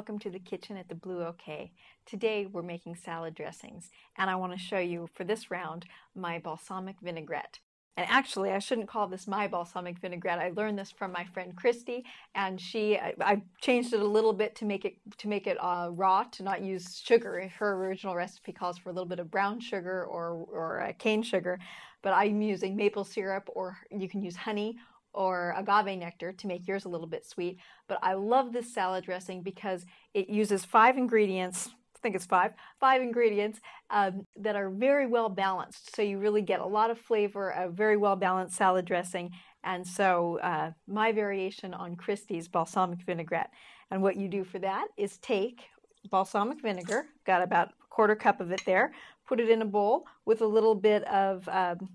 welcome to the kitchen at the Blue OK. Today we're making salad dressings and I want to show you for this round my balsamic vinaigrette. And actually I shouldn't call this my balsamic vinaigrette. I learned this from my friend Christy and she I, I changed it a little bit to make it to make it uh, raw to not use sugar. Her original recipe calls for a little bit of brown sugar or or uh, cane sugar, but I'm using maple syrup or you can use honey or agave nectar to make yours a little bit sweet. But I love this salad dressing because it uses five ingredients. I think it's five, five ingredients um, that are very well balanced. So you really get a lot of flavor, a very well balanced salad dressing. And so uh, my variation on Christie's balsamic vinaigrette. And what you do for that is take balsamic vinegar, got about a quarter cup of it there, put it in a bowl with a little bit of um,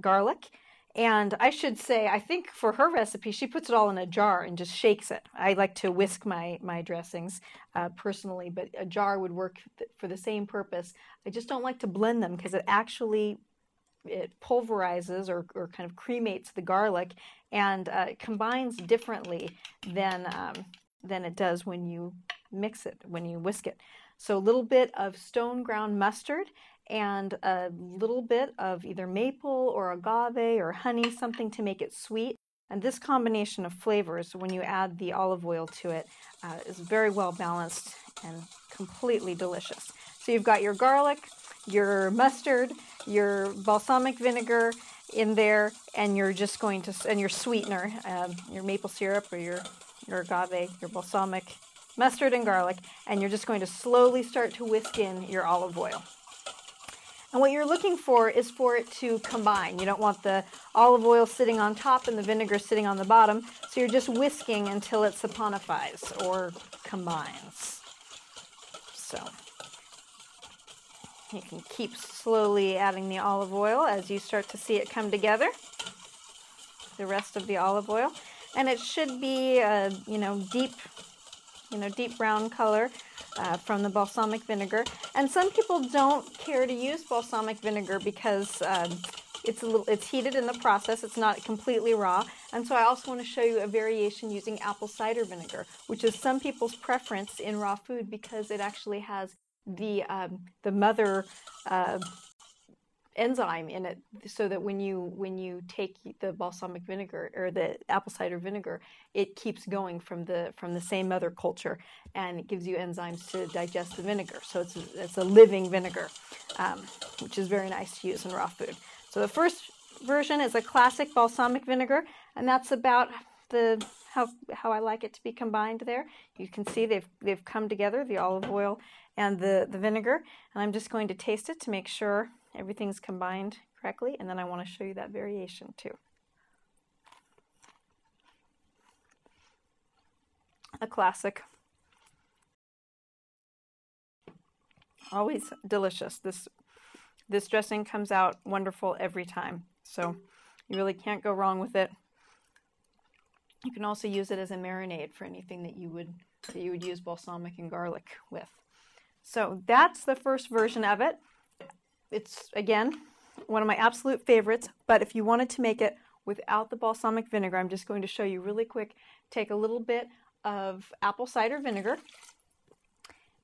garlic and I should say, I think for her recipe, she puts it all in a jar and just shakes it. I like to whisk my, my dressings uh, personally, but a jar would work for the same purpose. I just don't like to blend them because it actually it pulverizes or, or kind of cremates the garlic and uh, combines differently than, um, than it does when you mix it, when you whisk it. So a little bit of stone ground mustard and a little bit of either maple or agave or honey, something to make it sweet. And this combination of flavors, when you add the olive oil to it, uh, is very well balanced and completely delicious. So you've got your garlic, your mustard, your balsamic vinegar in there, and you're just going to, and your sweetener, um, your maple syrup or your, your agave, your balsamic, mustard and garlic, and you're just going to slowly start to whisk in your olive oil. And what you're looking for is for it to combine. You don't want the olive oil sitting on top and the vinegar sitting on the bottom. So you're just whisking until it saponifies or combines. So you can keep slowly adding the olive oil as you start to see it come together. The rest of the olive oil. And it should be a, you know, deep, you know, deep brown color uh, from the balsamic vinegar. And some people don't care to use balsamic vinegar because um, it's a little it's heated in the process. It's not completely raw. And so I also want to show you a variation using apple cider vinegar, which is some people's preference in raw food because it actually has the um, the mother uh, enzyme in it so that when you when you take the balsamic vinegar or the apple cider vinegar it keeps going from the from the same mother culture and it gives you enzymes to digest the vinegar. So it's a, it's a living vinegar um, which is very nice to use in raw food. So the first version is a classic balsamic vinegar and that's about the how how I like it to be combined there. You can see they've they've come together the olive oil and the the vinegar and I'm just going to taste it to make sure everything's combined correctly and then I want to show you that variation too. A classic. Always delicious. This this dressing comes out wonderful every time. So you really can't go wrong with it. You can also use it as a marinade for anything that you would that you would use balsamic and garlic with. So that's the first version of it. It's, again, one of my absolute favorites, but if you wanted to make it without the balsamic vinegar, I'm just going to show you really quick. Take a little bit of apple cider vinegar,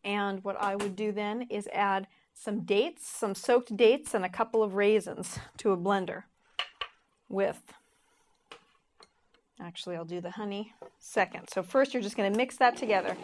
and what I would do then is add some dates, some soaked dates, and a couple of raisins to a blender with, actually I'll do the honey second. So first you're just going to mix that together.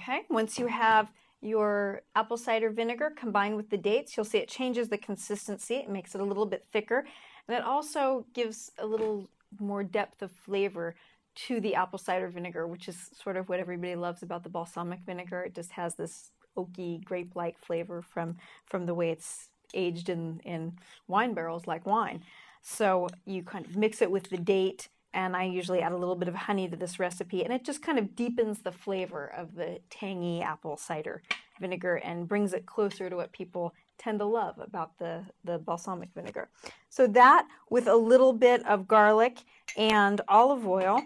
Okay, once you have your apple cider vinegar combined with the dates, you'll see it changes the consistency. It makes it a little bit thicker. And it also gives a little more depth of flavor to the apple cider vinegar, which is sort of what everybody loves about the balsamic vinegar. It just has this oaky grape-like flavor from, from the way it's aged in, in wine barrels like wine. So you kind of mix it with the date and I usually add a little bit of honey to this recipe, and it just kind of deepens the flavor of the tangy apple cider vinegar and brings it closer to what people tend to love about the, the balsamic vinegar. So that with a little bit of garlic and olive oil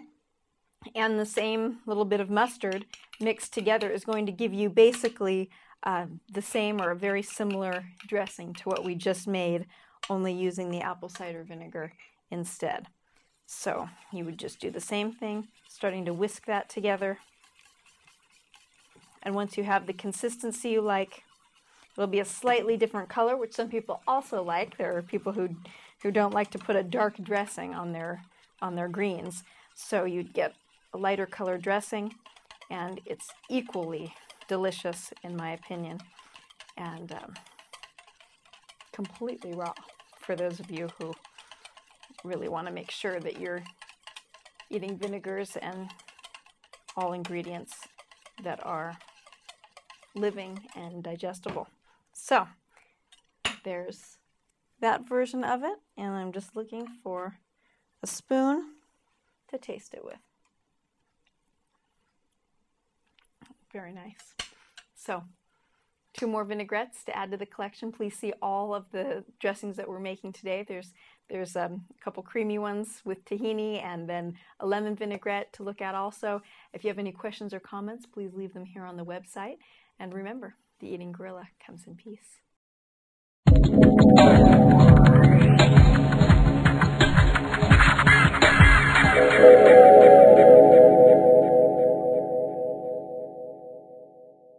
and the same little bit of mustard mixed together is going to give you basically uh, the same or a very similar dressing to what we just made, only using the apple cider vinegar instead. So you would just do the same thing, starting to whisk that together. And once you have the consistency you like, it'll be a slightly different color, which some people also like. There are people who who don't like to put a dark dressing on their on their greens. So you'd get a lighter color dressing and it's equally delicious in my opinion and um, completely raw for those of you who really want to make sure that you're eating vinegars and all ingredients that are living and digestible. So there's that version of it, and I'm just looking for a spoon to taste it with. Very nice. So, two more vinaigrettes to add to the collection. Please see all of the dressings that we're making today. There's there's um, a couple creamy ones with tahini and then a lemon vinaigrette to look at also. If you have any questions or comments, please leave them here on the website. And remember, the eating gorilla comes in peace.